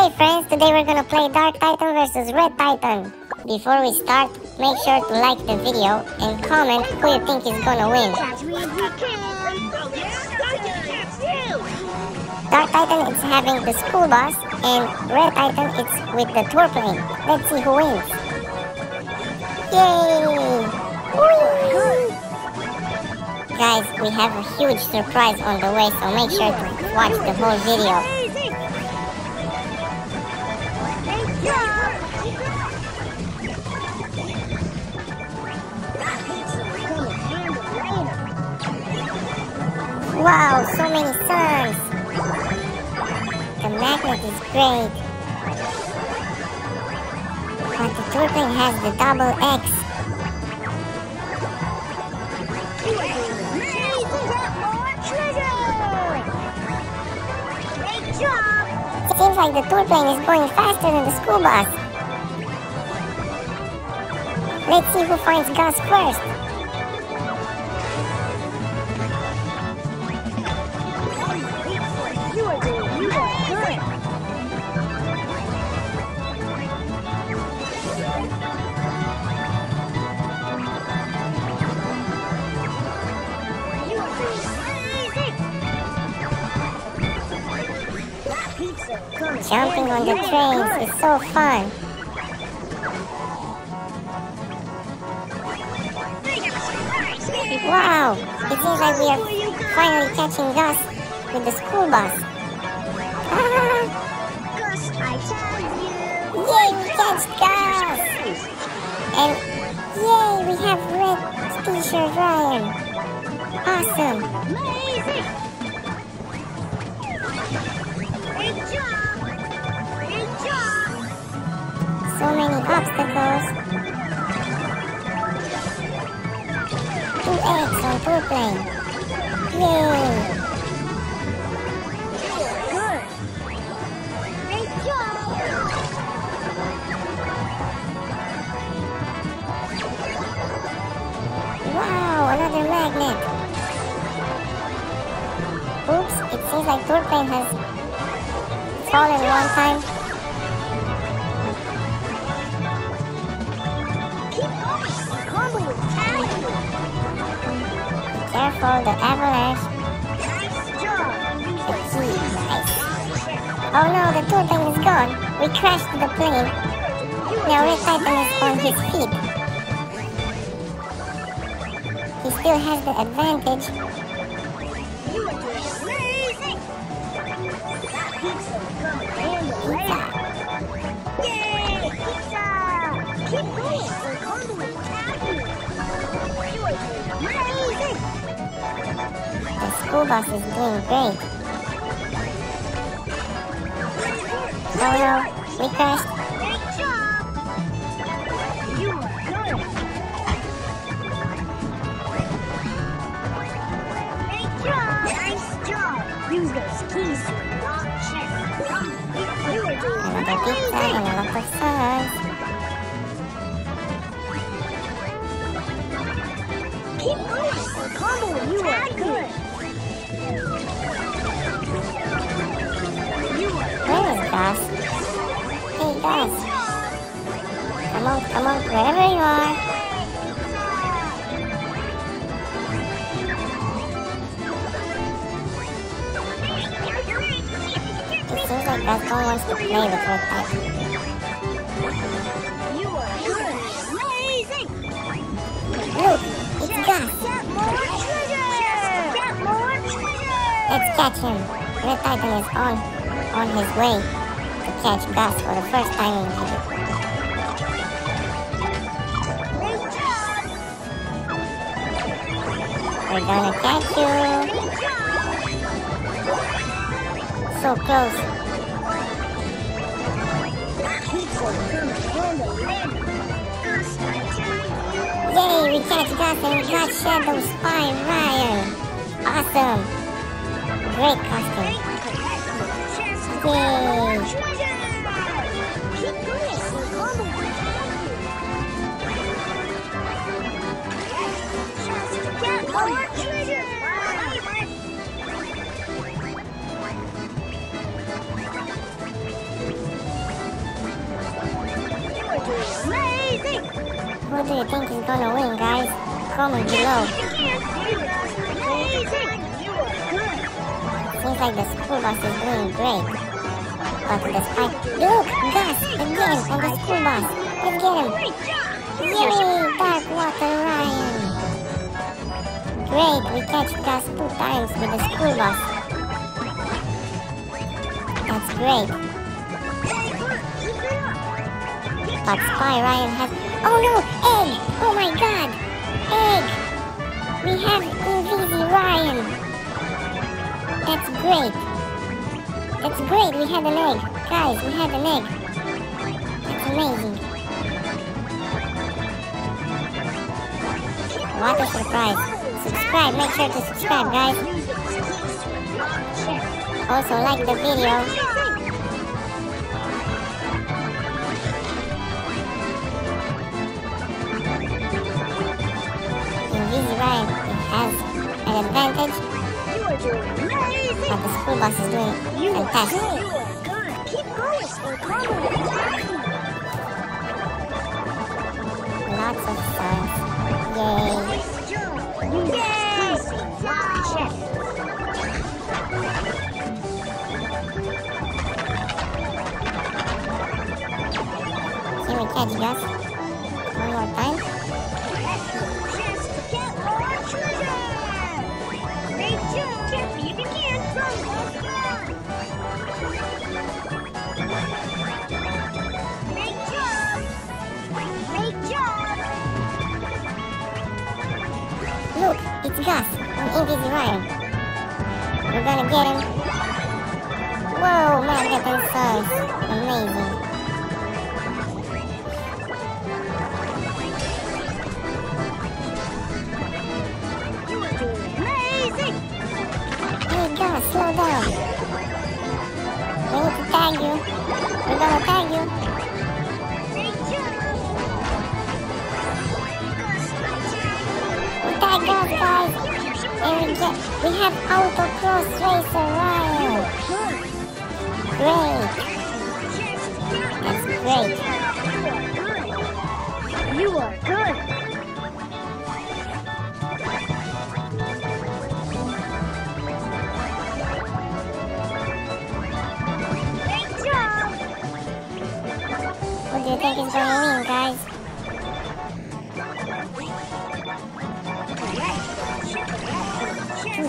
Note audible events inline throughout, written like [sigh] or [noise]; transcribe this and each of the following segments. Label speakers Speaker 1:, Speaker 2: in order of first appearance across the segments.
Speaker 1: Hey friends, today we're gonna play Dark Titan versus Red Titan. Before we start, make sure to like the video and comment who you think is gonna win. Dark Titan is having the school bus and Red Titan is with the tour plane. Let's see who wins. Yay! Guys, we have a huge surprise on the way, so make sure to watch the whole video. Wow, so many suns! The magnet is great. But the turtle has the double X. Great job! It seems like the tour plane is going faster than the school bus. Let's see who finds Gus first. Jumping on the trains is so fun. Wow! It seems like we are finally catching Gus with the school bus. [laughs] Yay, we catch Gus! And yay, we have red t-shirt Ryan. Awesome! So many obstacles. Two eggs on two plane. Yay! Wow, another magnet. Oops, it seems like tour plane has fallen one time. The avalanche. Oh no, the tour plane is gone. We crashed the plane. Now Red Titan is on his feet. He still has the advantage. School bus is doing great. Oh no, we crashed. Use those keys to unlock chests. Another pizza and a lot of sauce.
Speaker 2: Keep
Speaker 1: Come on, come on, wherever you are. It seems like Gaston wants to play with Red Titan. Look, it's Gus. Let's catch him. Red Titan is on, on his way catch Gus for the first time in video. We're gonna catch you. So close. Yay, we catch Gus and we got Shadow Spy Ryan. Awesome. Great costume. Michael! What do you think is gonna win, guys? Comment below. Seems like the school bus is doing great. But the spike... Look! Gus! Again on the school bus! Let's get him! Yay! Dark Water Ryan! Great! We catch Gus two times with the school bus. That's great. But Spy Ryan has... Oh no! Egg! Oh my god! Egg! We have Invisi Ryan! That's great. That's great. We had an egg. Guys, we had an egg. That's amazing. What a surprise. Subscribe. Make sure to subscribe, guys. Also, like the video. Easy Ryan has an advantage but the school bus is doing fantastic.
Speaker 2: are good. Keep going. Or Combo will attack you.
Speaker 1: Lots of stars. Yay.
Speaker 2: Nice job. You Yay!
Speaker 1: Can we catch Gus? One more time? Gus on Invisi Ryan. We're gonna get him. Whoa, man, getting stars. Amazing.
Speaker 2: You are doing amazing.
Speaker 1: Hey, Gus, slow down. We need to tag you. We're gonna tag you. We get, we have Autocross Racer Ryan. Great.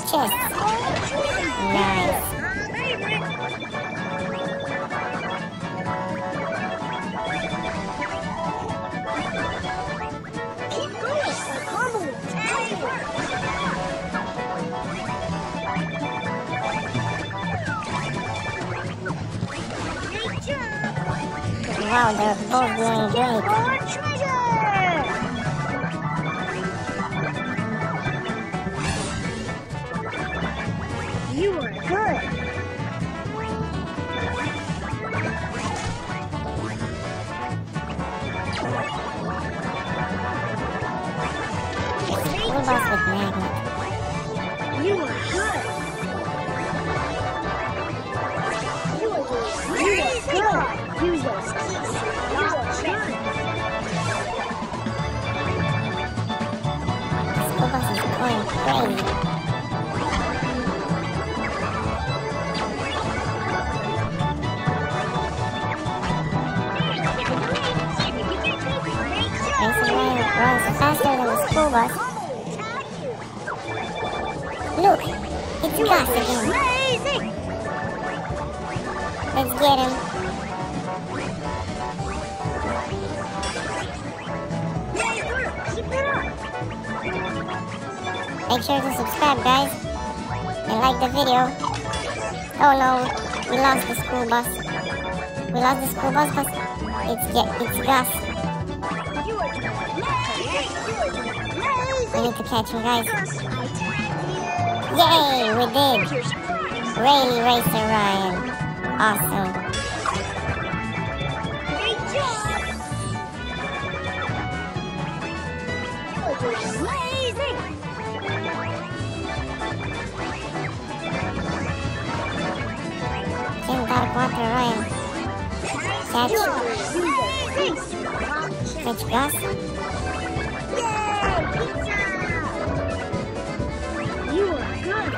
Speaker 2: You. Great job.
Speaker 1: Wow, they're both doing great. Faster than the school bus. Look, it's Gus again.
Speaker 2: Amazing!
Speaker 1: Let's get him. Make sure to subscribe, guys. And like the video. Oh no, we lost the school bus. We lost the school bus, but it's it's Gus. We need to catch him, guys. Yay, we did. Rayleigh Racer Ryan. Awesome. Ryan. Catch. Catch Gus.
Speaker 2: You are good.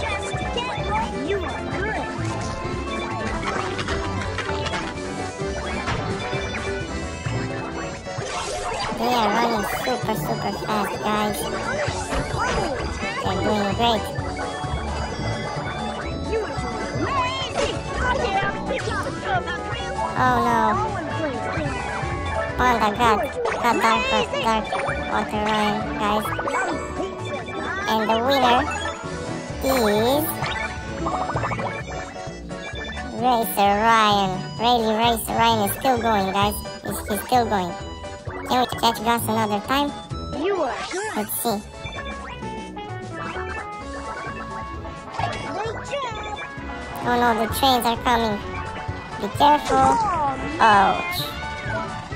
Speaker 2: Just get one. You are good.
Speaker 1: They are running super, super fast, guys. They're doing great.
Speaker 2: Oh
Speaker 1: no.
Speaker 2: Oh place.
Speaker 1: Panda got down for Dark Water Ryan, guys. And the winner is Racer Ryan. Rayleigh Racer Ryan is still going, guys. He's, he's still going. Can we catch Gus another time?
Speaker 2: You are good.
Speaker 1: Let's see. Oh no, the trains are coming. Be careful.
Speaker 2: Oh.
Speaker 1: Ouch.